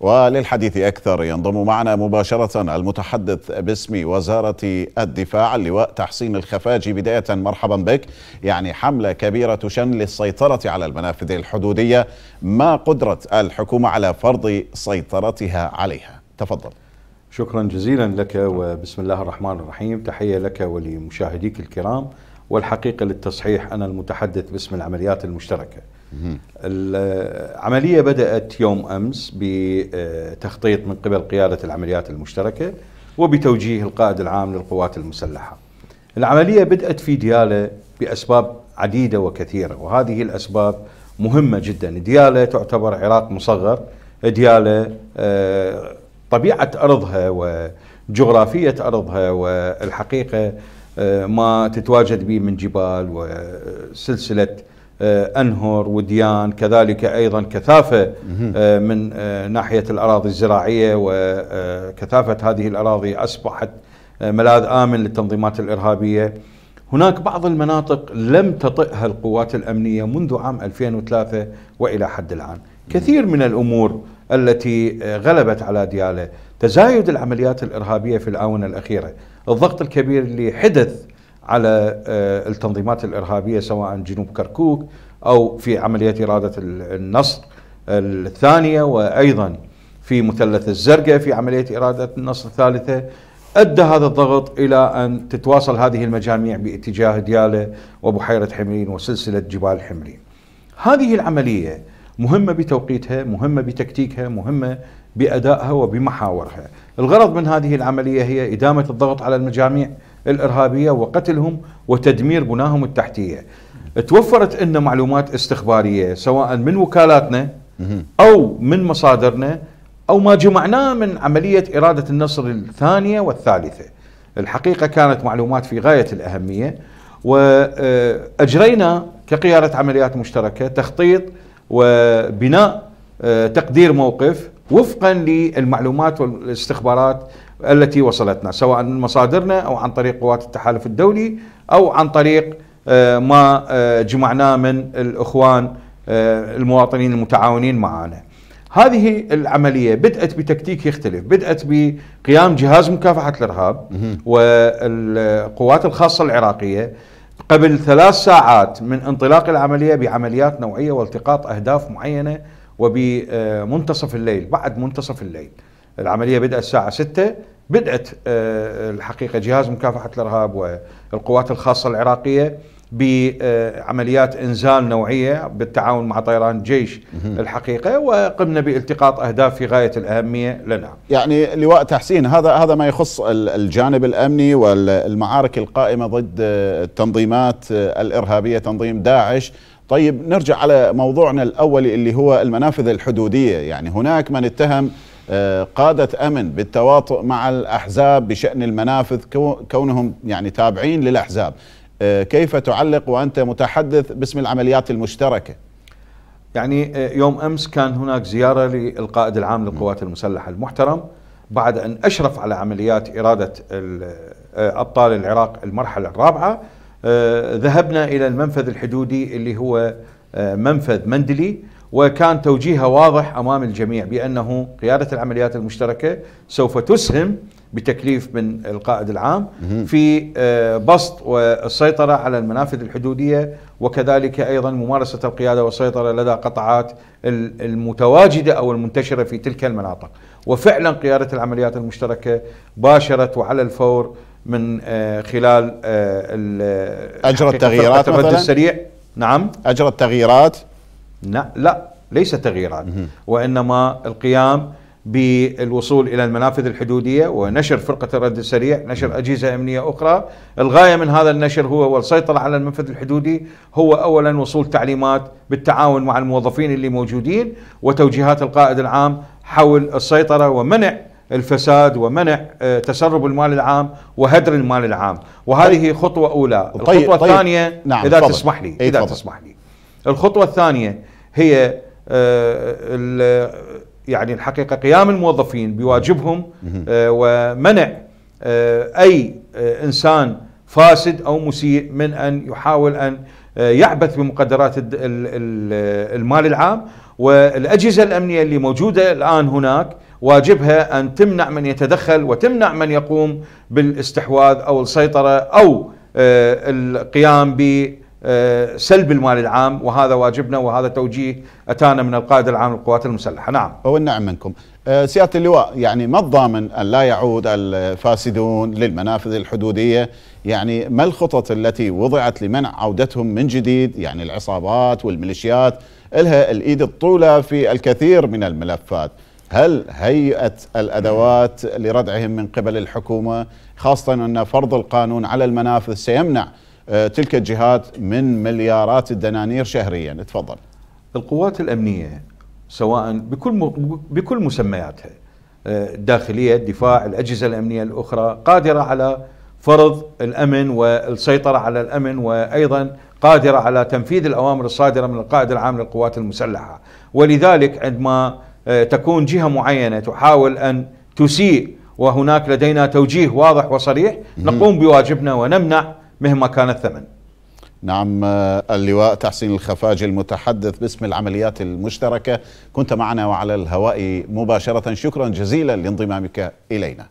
وللحديث أكثر ينضم معنا مباشرة المتحدث باسم وزارة الدفاع اللواء تحسين الخفاجي بداية مرحبا بك. يعني حملة كبيرة تشن للسيطرة على المنافذ الحدودية ما قدرة الحكومة على فرض سيطرتها عليها؟ تفضل. شكرا جزيلا لك وبسم الله الرحمن الرحيم. تحية لك ولمشاهديك الكرام. والحقيقة للتصحيح أنا المتحدث باسم العمليات المشتركة. العملية بدأت يوم أمس بتخطيط من قبل قيادة العمليات المشتركة وبتوجيه القائد العام للقوات المسلحة. العملية بدأت في ديالة بأسباب عديدة وكثيرة وهذه الأسباب مهمة جدا. ديالة تعتبر عراق مصغر ديالة آه، طبيعة أرضها وجغرافية أرضها والحقيقة آه، ما تتواجد به من جبال وسلسلة أنهر وديان كذلك أيضا كثافة آه، من ناحية الأراضي الزراعية وكثافة هذه الأراضي أصبحت ملاذ آمن للتنظيمات الإرهابية. هناك بعض المناطق لم تطئها القوات الأمنية منذ عام 2003 وإلى حد الآن. كثير من الأمور التي غلبت على ديالة تزايد العمليات الإرهابية في الآونة الأخيرة. الضغط الكبير اللي حدث على آه، التنظيمات الإرهابية سواء جنوب كركوك أو في عملية إرادة النصر الثانية وأيضا في مثلث الزرقاء في عملية إرادة النصر الثالثة. أدى هذا الضغط إلى أن تتواصل هذه المجاميع باتجاه ديالة وبحيرة حمرين وسلسلة جبال حمرين هذه العملية مهمة بتوقيتها مهمة بتكتيكها مهمة بأدائها وبمحاورها. الغرض من هذه العملية هي إدامة الضغط على المجاميع الإرهابية وقتلهم وتدمير بناهم التحتية. توفرت لنا معلومات استخبارية سواء من وكالاتنا أو من مصادرنا أو ما جمعناه من عملية إرادة النصر الثانية والثالثة. الحقيقة كانت معلومات في غاية الأهمية. وأجرينا كقيادة عمليات مشتركة تخطيط وبناء آه، تقدير موقف وفقا للمعلومات والاستخبارات التي وصلتنا سواء من مصادرنا أو عن طريق قوات التحالف الدولي أو عن طريق آه، ما آه، جمعناه من الإخوان المواطنين المتعاونين معنا. هذه العملية بدأت بتكتيك يختلف، بدأت بقيام جهاز مكافحة الإرهاب والقوات الخاصة العراقية قبل ثلاث ساعات من انطلاق العملية بعمليات نوعية والتقاط أهداف معينة وبمنتصف الليل بعد منتصف الليل العملية بدأت الساعة 6 بدأت آه، الحقيقة جهاز مكافحة الإرهاب والقوات الخاصة العراقية بعمليات إنزال نوعية بالتعاون مع طيران الجيش الحقيقة وقمنا بالتقاط أهداف في غاية الأهمية لنا. يعني لواء تحسين هذا هذا ما يخص الجانب الأمني والمعارك القائمة ضد التنظيمات الإرهابية تنظيم داعش. طيب نرجع على موضوعنا الأول اللي هو المنافذ الحدودية، يعني هناك من اتهم آه، قادة أمن بالتواطؤ مع الأحزاب بشأن المنافذ كونهم يعني تابعين للأحزاب. آه، كيف تعلق وأنت متحدث باسم العمليات المشتركة؟ يعني آه، يوم أمس كان هناك زيارة للقائد العام للقوات المسلحة المحترم بعد أن أشرف على عمليات إرادة آه، أبطال العراق المرحلة الرابعة. ذهبنا إلى المنفذ الحدودي اللي هو منفذ مندلي. وكان توجيهه واضح أمام الجميع بأنه قيادة العمليات المشتركة سوف تسهم بتكليف من القائد العام في آه، بسط والسيطرة على المنافذ الحدودية وكذلك أيضا ممارسة القيادة والسيطرة لدى قطاعات المتواجدة أو المنتشرة في تلك المناطق. وفعلا قيادة العمليات المشتركة باشرت وعلى الفور من آه، خلال آه، أجرت تغييرات الرد السريع. نعم. أجرت تغييرات لا, لا ليس تغييرات. وإنما القيام بالوصول إلى المنافذ الحدودية ونشر فرقة الرد السريع، نشر أجهزة أمنية أخرى، الغاية من هذا النشر هو والسيطرة على المنفذ الحدودي هو اولا وصول تعليمات بالتعاون مع الموظفين اللي موجودين وتوجيهات القائد العام حول السيطرة ومنع الفساد ومنع آه، تسرب المال العام وهدر المال العام. وهذه. خطوة أولى. طيب الخطوة طيب. الثانية نعم إذا فضل. تسمح لي إذا فضل. تسمح لي. الخطوة الثانية هي آه يعني الحقيقة قيام الموظفين بواجبهم آه، ومنع آه، أي آه، إنسان فاسد أو مسيء من أن يحاول أن يعبث بمقدرات المال العام. والأجهزة الأمنية اللي موجودة الآن هناك واجبها أن تمنع من يتدخل وتمنع من يقوم بالإستحواذ أو السيطرة أو آه، القيام ب سلب المال العام وهذا واجبنا وهذا توجيه أتانا من القائد العام للقوات المسلحة. نعم. والنعم منكم. آه، سيادة اللواء يعني ما الضامن أن لا يعود الفاسدون للمنافذ الحدودية؟ يعني ما الخطط التي وضعت لمنع عودتهم من جديد؟ يعني العصابات والميليشيات لها الإيد الطولة في الكثير من الملفات. هل هيئت الأدوات لردعهم من قبل الحكومة خاصة أن فرض القانون على المنافذ سيمنع تلك الجهات من مليارات الدنانير شهريا. تفضل. القوات الأمنية سواء بكل بكل مسمياتها آه، الداخلية الدفاع الأجهزة الأمنية الأخرى قادرة على فرض الأمن والسيطرة على الأمن وأيضا قادرة على تنفيذ الأوامر الصادرة من القائد العام للقوات المسلحة. ولذلك عندما آه، تكون جهة معينة تحاول أن تسيء وهناك لدينا توجيه واضح وصريح نقوم بواجبنا ونمنع مهما كان الثمن. نعم آه، اللواء تحسين الخفاجي المتحدث باسم العمليات المشتركة. كنت معنا وعلى الهواء مباشرة. شكرا جزيلا لانضمامك إلينا.